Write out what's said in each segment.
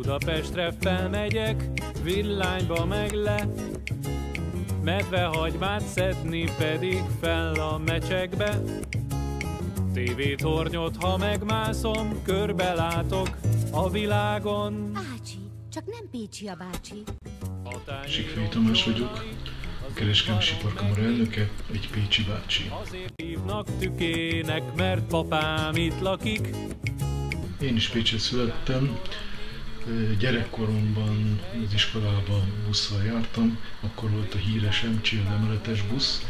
Budapestre felmegyek, villányba meg le, Medve hagymát szedni pedig fel a mecsekbe. TV tornyot, ha megmászom, körbe látok a világon. Ácsi, csak nem Pécsi a bácsi. Sikfei Tamás vagyok, a kereskedelmi siparkamara elnöke, egy pécsi bácsi. Azért hívnak tükének, mert papám itt lakik. Én is Pécset születtem, gyerekkoromban az iskolába busszal jártam, akkor volt a híres MCL emeletes busz,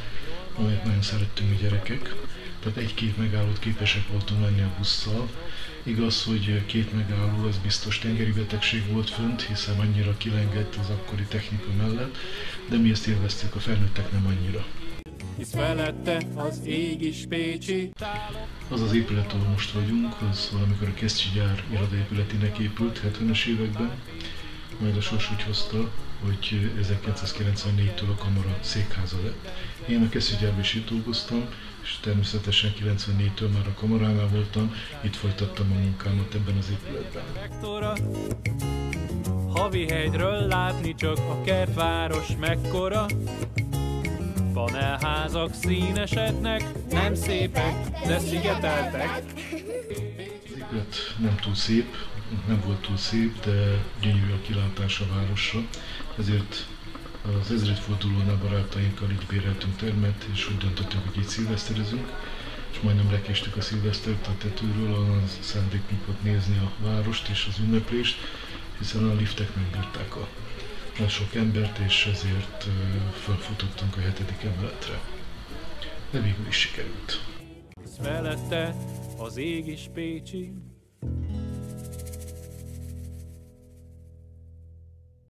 amelyet nagyon szerettünk a gyerekek. Tehát egy-két megállót képesek voltunk menni a busszal. Igaz, hogy két megálló, az biztos tengeri betegség volt fönt, hiszen annyira kilengett az akkori technika mellett, de mi ezt élveztük, a felnőttek nem annyira. Hisz felette az ég is Pécsi. Az az épület, ahol most vagyunk, az valamikor a Kesztyi gyár irodaépületének épült 70-es években, majd a sors úgy hozta, hogy 1994-től a kamara székháza lett. Én a Kesztyi gyárban is itt dolgoztam, és természetesen 94-től már a kamaránál voltam, itt folytattam a munkámat ebben az épületben. Havihegyről látni csak a kertváros mekkora. Panelházak színesednek, nem szépek, de szigeteltek. Az épület nem túl szép, nem volt túl szép, de gyönyörű a kilátás a városra, ezért az ezredfordulónál barátainkkal így béreltünk termet, és úgy döntöttünk, hogy itt szilveszterezünk, és majdnem lekéstük a szilvesztert a tetőről, a szándékunkat nézni a várost és az ünneplést, hiszen a liftek nem bírták a a sok embert, és ezért felfutottunk a hetedik emeletre. De végül is sikerült. Felette az ég is Pécsi.